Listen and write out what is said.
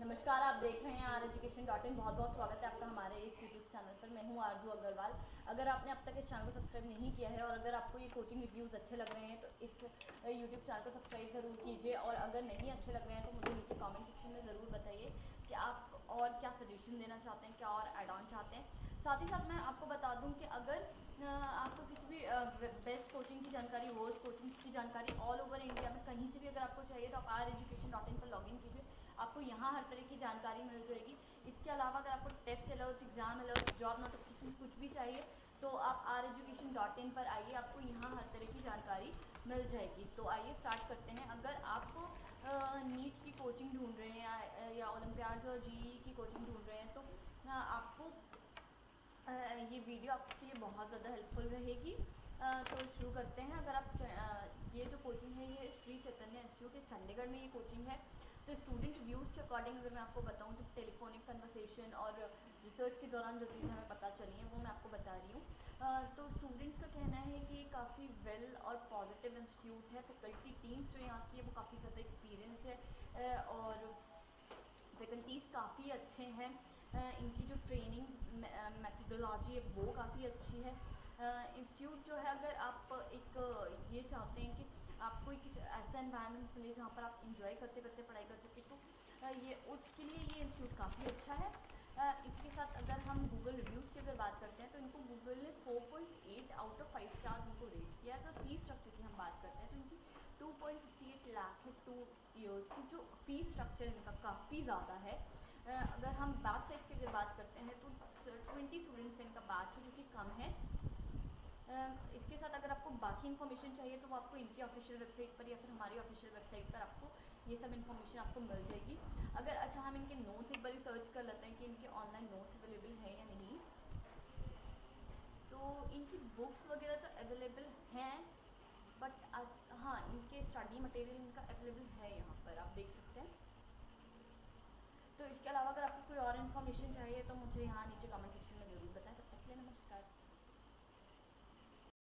नमस्कार, आप देख रहे हैं आर एजुकेशन डॉट इन बहुत बहुत स्वागत है आपका हमारे इस यूट्यूब चैनल पर। मैं हूँ आरज़ू अग्रवाल। अगर आपने अब तक इस चैनल को सब्सक्राइब नहीं किया है और अगर आपको ये कोचिंग रिव्यूज़ अच्छे लग रहे हैं तो इस यूट्यूब चैनल को सब्सक्राइब ज़रूर कीजिए। और अगर नहीं अच्छे लग रहे हैं तो मुझे नीचे कॉमेंट सेक्शन में ज़रूर बताइए कि आप और क्या सजेशन देना चाहते हैं, क्या और एड ऑन चाहते हैं। साथ ही साथ मैं आपको बता दूँ कि अगर आपको किसी भी बेस्ट कोचिंग की जानकारी वर्स कोचिंग की जानकारी ऑल ओवर इंडिया में कहीं से भी अगर आपको चाहिए तो आप आर एजुकेशन डॉट इन पर लॉगिन कीजिए। आपको यहाँ हर तरह की जानकारी मिल जाएगी। इसके अलावा अगर आपको test alert exam alert job notification कुछ भी चाहिए तो आप आर एजुकेशन डॉट इन पर आइए आपको यहाँ हर तरह की जानकारी मिल जाएगी। तो आइए स्टार्ट करते हैं। अगर आपको नीट की कोचिंग ढूंढ रहे हैं या, या ओलम्पियाड और जी e की कोचिंग ढूंढ रहे हैं तो आपको ये वीडियो आपके लिए बहुत ज़्यादा हेल्पफुल रहेगी। तो शुरू करते हैं। अगर आप ये जो कोचिंग है ये श्री चैतन्य इंस्टीट्यूट है चंडीगढ़ में ये कोचिंग है तो स्टूडेंट रिव्यूज़ के अकॉर्डिंग अगर मैं आपको बताऊँ तो टेलीफोनिक कन्वर्सेशन और रिसर्च के दौरान जो चीज़ें हमें पता चली हैं, वो मैं आपको बता रही हूँ। तो स्टूडेंट्स का कहना है कि काफ़ी वेल और पॉजिटिव इंस्टीट्यूट है फैकल्टी टीम्स जो यहाँ की है, वो काफ़ी ज़्यादा एक्सपीरियंस है। और फैकल्टीज़ काफ़ी अच्छे हैं। इनकी जो ट्रेनिंग मेथडोलॉजी है, वो काफ़ी अच्छी है। इंस्टीट्यूट जो है, अगर आप एक ये चाहते हैं कि आपको एक ऐसा इन्वायरमेंट मिले जहाँ पर आप इंजॉय करते करते पढ़ाई कर सकें तो ये उसके लिए ये इंस्टीट्यूट काफ़ी अच्छा है। इसके साथ अगर हम गूगल रिव्यूज़ की अगर बात करते हैं तो इनको गूगल ने 4.8 आउट ऑफ़ 5 स्टार्स इनको रेट किया अगर फ़ीस स्ट्रक्चर की हम बात करते हैं तो इनकी 2.58 लाख है टू ईयर्स की, जो फ़ीस स्ट्रक्चर इनका काफ़ी ज़्यादा है। अगर हम बैच साइज़ की अगर बात करते हैं तो ट्वेंटी स्टूडेंट्स का इनका बैच है, जो कि कम है। इसके साथ अगर आपको बाकी इन्फॉर्मेशन चाहिए तो वो आपको इनकी ऑफिशियल वेबसाइट पर या फिर हमारी ऑफिशियल वेबसाइट पर आपको ये सब इन्फॉर्मेशन आपको मिल जाएगी। अगर अच्छा हम इनके नोट्स एक बार सर्च कर लेते हैं कि इनके ऑनलाइन नोट्स अवेलेबल है या नहीं तो इनकी बुक्स वगैरह तो अवेलेबल हैं बट हाँ इनके स्टडी मटेरियल इनका अवेलेबल है यहाँ पर, आप देख सकते हैं। तो इसके अलावा अगर आपको कोई और इन्फॉर्मेशन चाहिए तो मुझे यहाँ नीचे कमेंट